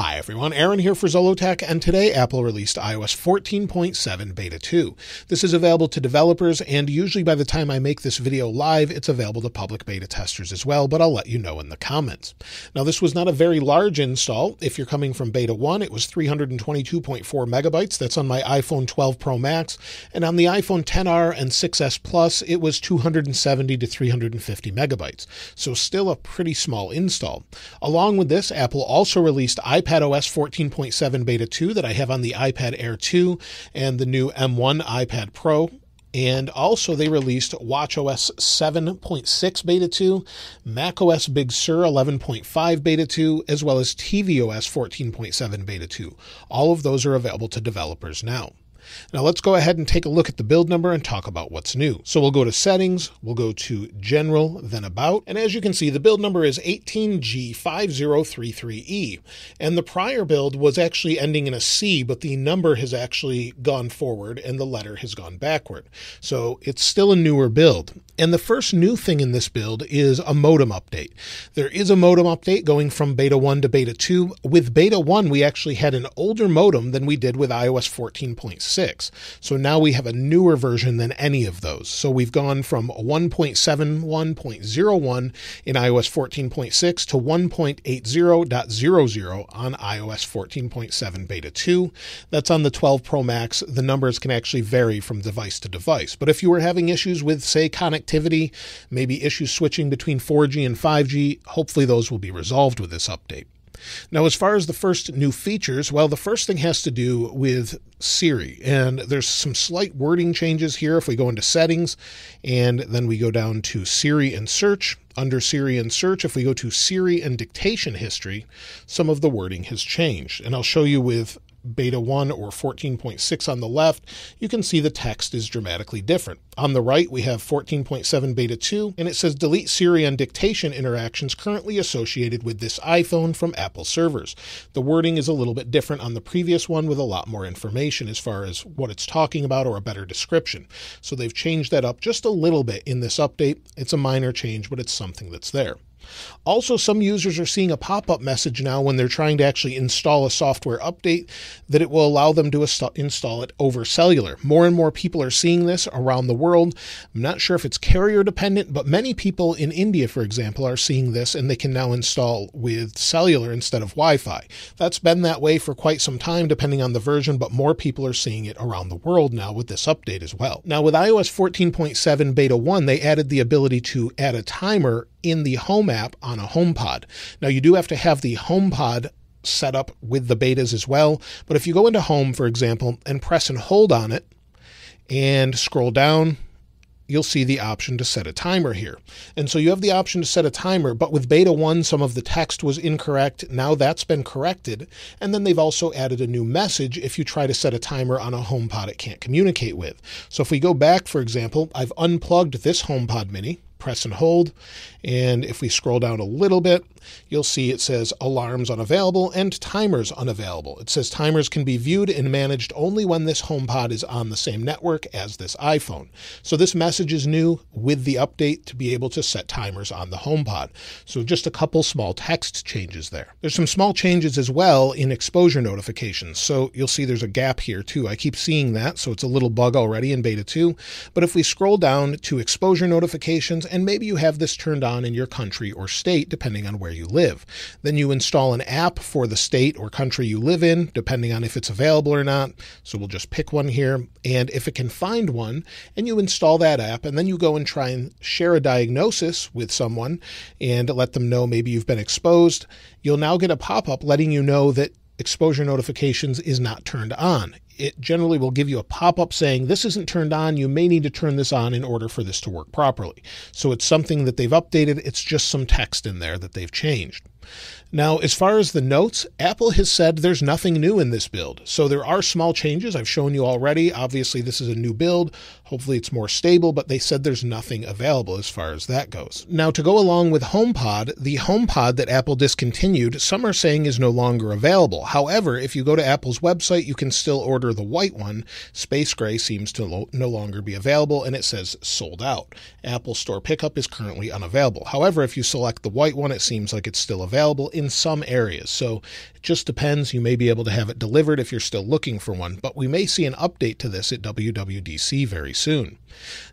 Hi everyone, Aaron here for Zollotech, and today Apple released iOS 14.7 Beta 2. This is available to developers, and usually by the time I make this video live, it's available to public beta testers as well, but I'll let you know in the comments. Now, this was not a very large install. If you're coming from Beta 1, it was 322.4 megabytes. That's on my iPhone 12 Pro Max, and on the iPhone XR and 6S Plus, it was 270 to 350 megabytes. So still a pretty small install. Along with this, Apple also released iPad OS 14.7 Beta 2 that I have on the iPad Air 2 and the new M1 iPad Pro. And also, they released WatchOS 7.6 Beta 2, macOS Big Sur 11.5 Beta 2, as well as tvOS 14.7 Beta 2. All of those are available to developers now. Now let's go ahead and take a look at the build number and talk about what's new. So we'll go to settings, we'll go to general, then about, and as you can see, the build number is 18G5033E. And the prior build was actually ending in a C, but the number has actually gone forward and the letter has gone backward. So it's still a newer build. And the first new thing in this build is a modem update. There is a modem update going from beta 1 to beta 2. With beta 1, we actually had an older modem than we did with iOS 14.6. So now we have a newer version than any of those. So we've gone from 1.71.01 in iOS 14.6 to 1.80.00 on iOS 14.7 beta 2. That's on the 12 Pro Max. The numbers can actually vary from device to device. But if you were having issues with, say, connectivity, connectivity, maybe issues switching between 4G and 5G. Hopefully, those will be resolved with this update. Now, as far as the first new features, well, the first thing has to do with Siri, and there's some slight wording changes here. If we go into settings and then we go down to Siri and search, under Siri and search, if we go to Siri and dictation history, some of the wording has changed. And I'll show you with beta 1 or 14.6 on the left, you can see the text is dramatically different. On the right, we have 14.7 beta 2, and it says delete Siri and dictation interactions currently associated with this iPhone from Apple servers. The wording is a little bit different on the previous one with a lot more information as far as what it's talking about or a better description. So they've changed that up just a little bit in this update. It's a minor change, but it's something that's there. Also, some users are seeing a pop up message now when they're trying to actually install a software update that it will allow them to install it over cellular. More and more people are seeing this around the world. I'm not sure if it's carrier dependent, but many people in India, for example, are seeing this and they can now install with cellular instead of Wi Fi. That's been that way for quite some time, depending on the version, but more people are seeing it around the world now with this update as well. Now, with iOS 14.7 Beta 1, they added the ability to add a timer in the Home app on a HomePod. Now, you do have to have the HomePod set up with the betas as well. But if you go into Home, for example, and press and hold on it and scroll down, you'll see the option to set a timer here. And so you have the option to set a timer, but with beta 1, some of the text was incorrect. Now that's been corrected. And then they've also added a new message if you try to set a timer on a HomePod it can't communicate with. So if we go back, for example, I've unplugged this HomePod mini press and hold. And if we scroll down a little bit, you'll see it says alarms unavailable and timers unavailable. It says timers can be viewed and managed only when this HomePod is on the same network as this iPhone. So this message is new with the update to be able to set timers on the HomePod. So just a couple small text changes there. There's some small changes as well in exposure notifications. So you'll see there's a gap here too. I keep seeing that, so it's a little bug already in beta 2. But if we scroll down to exposure notifications and maybe you have this turned on in your country or state, depending on where you live. Then you install an app for the state or country you live in, depending on if it's available or not. So we'll just pick one here. And if it can find one, and you install that app, and then you go and try and share a diagnosis with someone and let them know maybe you've been exposed, you'll now get a pop up letting you know that exposure notifications is not turned on it generally will give you a pop up saying this isn't turned on. You may need to turn this on in order for this to work properly. So it's something that they've updated. It's just some text in there that they've changed. Now, as far as the notes, Apple has said there's nothing new in this build. So there are small changes I've shown you already. Obviously, this is a new build. Hopefully, it's more stable, but they said there's nothing available as far as that goes. Now, to go along with HomePod, the HomePod that Apple discontinued, some are saying is no longer available. However, if you go to Apple's website, you can still order order the white one, Space Gray seems to lo- no longer be available and it says sold out. Apple Store pickup is currently unavailable. However, if you select the white one, it seems like it's still available in some areas. So it just depends. You may be able to have it delivered if you're still looking for one, but we may see an update to this at WWDC very soon.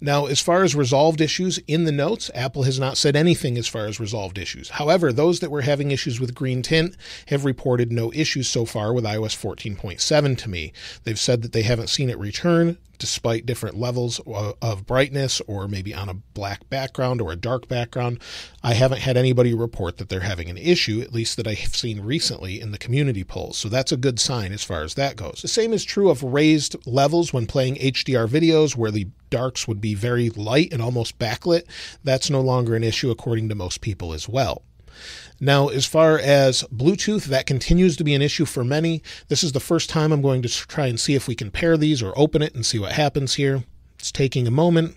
Now, as far as resolved issues in the notes, Apple has not said anything as far as resolved issues. However, those that were having issues with green tint have reported no issues so far with iOS 14.7 to me. They've said that they haven't seen it return despite different levels of brightness or maybe on a black background or a dark background. I haven't had anybody report that they're having an issue, at least that I have seen recently in the community polls. So that's a good sign as far as that goes. The same is true of raised levels when playing HDR videos where the darks would be very light and almost backlit. That's no longer an issue according to most people as well. Now, as far as Bluetooth, that continues to be an issue for many. This is the first time I'm going to try and see if we can pair these or open it and see what happens here. It's taking a moment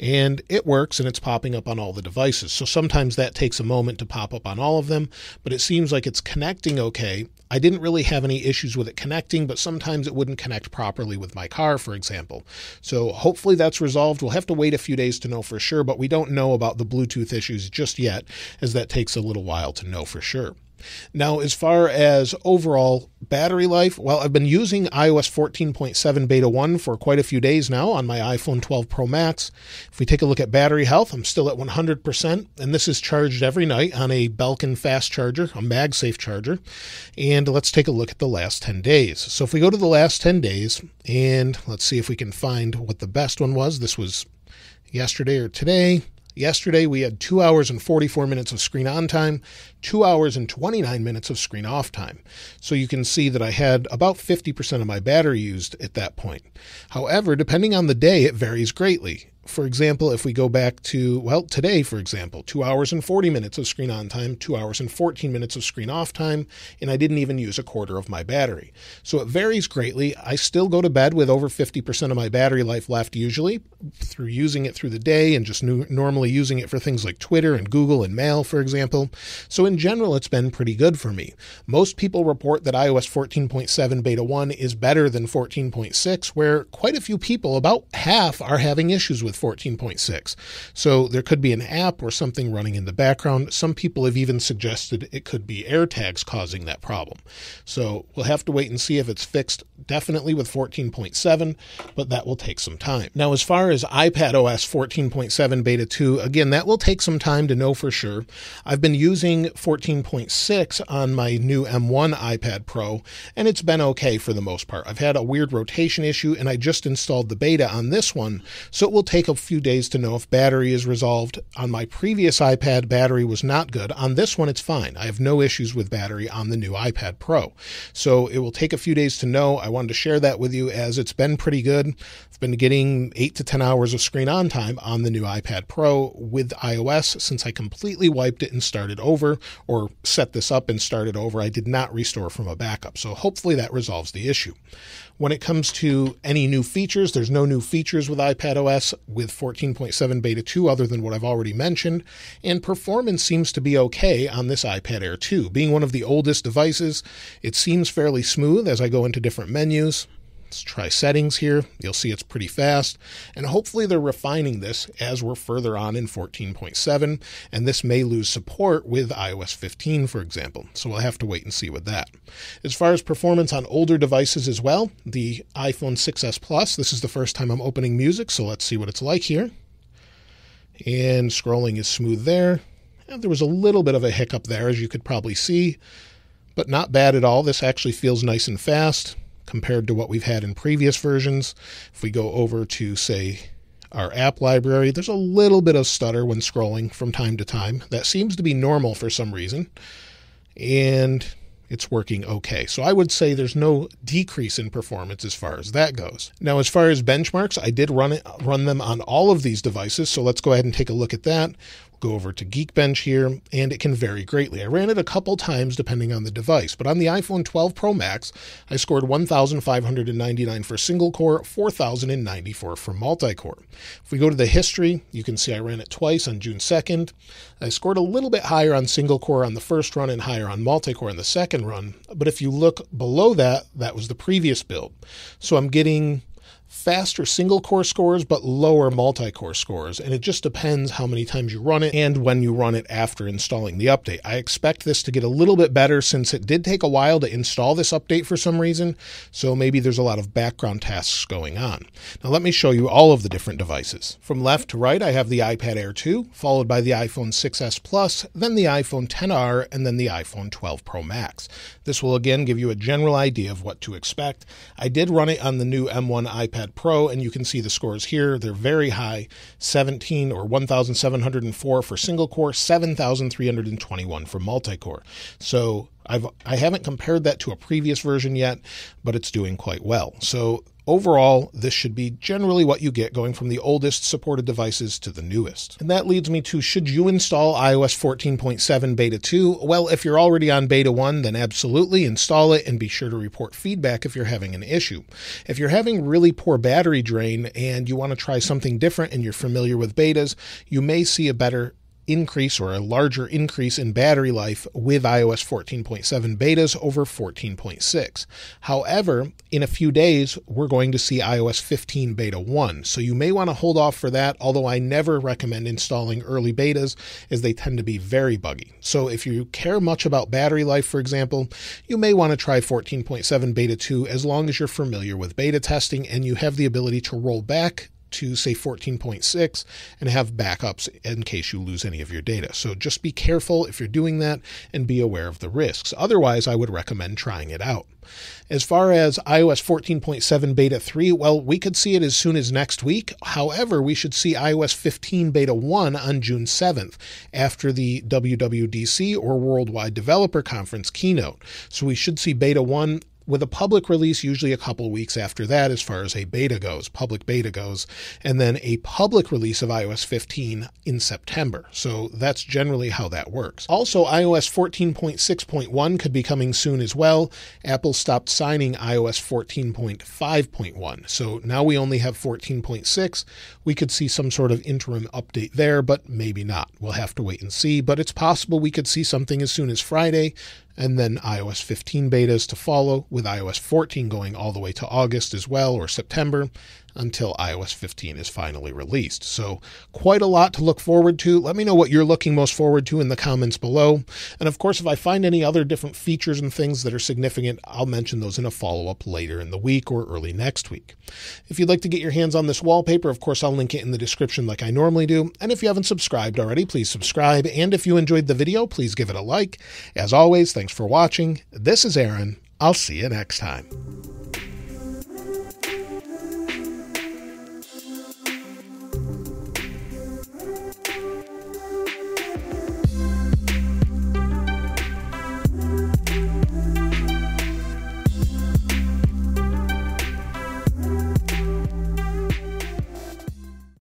and it works and it's popping up on all the devices. So sometimes that takes a moment to pop up on all of them, but it seems like it's connecting okay. I didn't really have any issues with it connecting, but sometimes it wouldn't connect properly with my car, for example. So hopefully that's resolved. We'll have to wait a few days to know for sure, but we don't know about the Bluetooth issues just yet, as that takes a little while to know for sure. Now, as far as overall battery life, well, I've been using iOS 14.7 Beta 1 for quite a few days now on my iPhone 12 Pro Max. If we take a look at battery health, I'm still at 100%, and this is charged every night on a Belkin fast charger, a MagSafe charger. And let's take a look at the last 10 days. So if we go to the last 10 days, and let's see if we can find what the best one was. This was yesterday or today. Yesterday, we had two hours and 44 minutes of screen on time, two hours and 29 minutes of screen off time. So you can see that I had about 50% of my battery used at that point. However, depending on the day, it varies greatly for example, if we go back to, well, today, for example, two hours and 40 minutes of screen on time, two hours and 14 minutes of screen off time, and I didn't even use a quarter of my battery. So it varies greatly. I still go to bed with over 50% of my battery life left, usually through using it through the day and just new, normally using it for things like Twitter and Google and mail, for example. So in general, it's been pretty good for me. Most people report that iOS 14.7 Beta 1 is better than 14.6, where quite a few people, about half, are having issues with 14.6. So there could be an app or something running in the background. Some people have even suggested it could be AirTags causing that problem. So we'll have to wait and see if it's fixed definitely with 14.7, but that will take some time. Now, as far as iPad OS 14.7 Beta 2, again, that will take some time to know for sure. I've been using 14.6 on my new M1 iPad Pro, and it's been okay for the most part. I've had a weird rotation issue, and I just installed the beta on this one, so it will take a few days to know if battery is resolved. On my previous iPad, battery was not good. On this one, it's fine. I have no issues with battery on the new iPad Pro. So it will take a few days to know. I wanted to share that with you as it's been pretty good. I've been getting eight to 10 hours of screen on time on the new iPad Pro with iOS since I completely wiped it and started over or set this up and started over. I did not restore from a backup. So hopefully that resolves the issue. When it comes to any new features, there's no new features with iPad OS with 14.7 Beta 2 other than what I've already mentioned, and performance seems to be okay on this iPad Air 2. Being one of the oldest devices, it seems fairly smooth as I go into different menus. Let's try settings here. You'll see it's pretty fast. And hopefully they're refining this as we're further on in 14.7. And this may lose support with iOS 15, for example. So we'll have to wait and see with that. As far as performance on older devices as well, the iPhone 6s Plus, this is the first time I'm opening music. So let's see what it's like here. And scrolling is smooth there. And there was a little bit of a hiccup there, as you could probably see, but not bad at all. This actually feels nice and fast compared to what we've had in previous versions. If we go over to, say, our app library, there's a little bit of stutter when scrolling from time to time. That seems to be normal for some reason. And it's working okay. So I would say there's no decrease in performance as far as that goes. Now, as far as benchmarks, I did run it, run them on all of these devices. So let's go ahead and take a look at that. Go over to Geekbench here, and it can vary greatly. I ran it a couple times depending on the device, but on the iPhone 12 Pro Max, I scored 1,599 for single core, 4,094 for multi core. If we go to the history, you can see I ran it twice on June 2nd. I scored a little bit higher on single core on the first run and higher on multi core on the second run, but if you look below that, that was the previous build. So I'm getting faster single core scores but lower multi core scores. And it just depends how many times you run it and when you run it after installing the update. I expect this to get a little bit better since it did take a while to install this update for some reason. So maybe there's a lot of background tasks going on. Now, let me show you all of the different devices. From left to right, I have the iPad Air 2, followed by the iPhone 6S Plus, then the iPhone XR, and then the iPhone 12 Pro Max. This will again give you a general idea of what to expect. I did run it on the new M1 iPad Pro, and you can see the scores here. They're very high 17 or 1,704 for single core, 7,321 for multi core. So I've, I haven't compared that to a previous version yet, but it's doing quite well. So Overall, this should be generally what you get going from the oldest supported devices to the newest. And that leads me to should you install iOS 14.7 Beta 2? Well, if you're already on Beta 1, then absolutely install it and be sure to report feedback if you're having an issue. If you're having really poor battery drain and you want to try something different and you're familiar with betas, you may see a better increase or a larger increase in battery life with iOS 14.7 betas over 14.6. However, in a few days, we're going to see iOS 15 beta 1. So you may want to hold off for that, although I never recommend installing early betas as they tend to be very buggy. So if you care much about battery life, for example, you may want to try 14.7 beta 2 as long as you're familiar with beta testing and you have the ability to roll back to say 14.6 and have backups in case you lose any of your data. So just be careful if you're doing that and be aware of the risks. Otherwise, I would recommend trying it out. As far as iOS 14.7 beta 3, well, we could see it as soon as next week. However, we should see iOS 15 beta 1 on June 7th after the WWDC or Worldwide Developer Conference keynote. So we should see beta 1 with a public release usually a couple weeks after that as far as a beta goes, public beta goes, and then a public release of iOS 15 in September. So that's generally how that works. Also, iOS 14.6.1 could be coming soon as well. Apple stopped signing iOS 14.5.1. So now we only have 14.6. We could see some sort of interim update there, but maybe not. We'll have to wait and see, but it's possible we could see something as soon as Friday and then iOS 15 betas to follow, with iOS 14 going all the way to August as well or September until iOS 15 is finally released. So, quite a lot to look forward to. Let me know what you're looking most forward to in the comments below. And of course, if I find any other different features and things that are significant, I'll mention those in a follow up later in the week or early next week. If you'd like to get your hands on this wallpaper, of course, I'll link it in the description like I normally do. And if you haven't subscribed already, please subscribe. And if you enjoyed the video, please give it a like. As always, thanks for watching. This is Aaron. I'll see you next time.